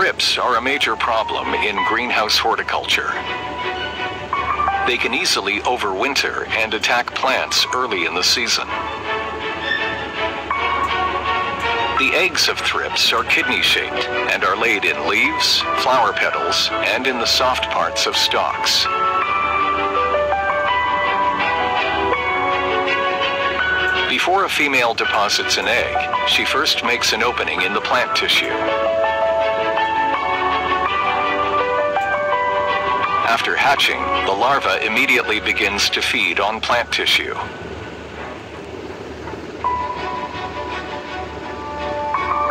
Thrips are a major problem in greenhouse horticulture. They can easily overwinter and attack plants early in the season. The eggs of thrips are kidney-shaped and are laid in leaves, flower petals, and in the soft parts of stalks. Before a female deposits an egg, she first makes an opening in the plant tissue. After hatching, the larva immediately begins to feed on plant tissue.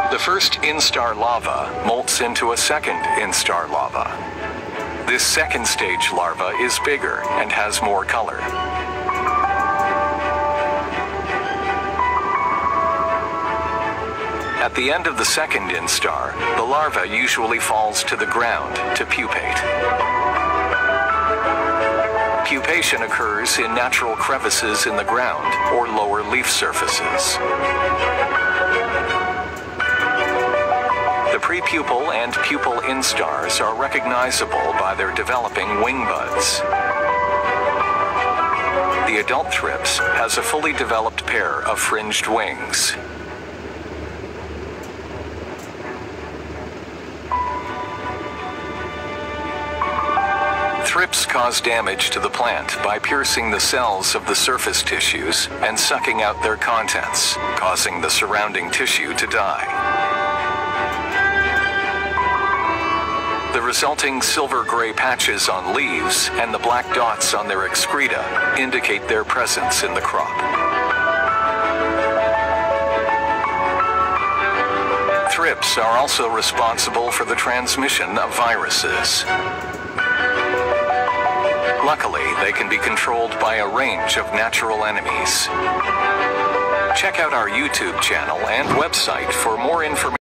The first instar larva molts into a second instar larva. This second stage larva is bigger and has more color. At the end of the second instar, the larva usually falls to the ground to pupate. Pupation occurs in natural crevices in the ground or lower leaf surfaces. The prepupal and pupal instars are recognizable by their developing wing buds. The adult thrips has a fully developed pair of fringed wings. Thrips cause damage to the plant by piercing the cells of the surface tissues and sucking out their contents, causing the surrounding tissue to die. The resulting silver-gray patches on leaves and the black dots on their excreta indicate their presence in the crop. Thrips are also responsible for the transmission of viruses. Luckily, they can be controlled by a range of natural enemies. Check out our YouTube channel and website for more information.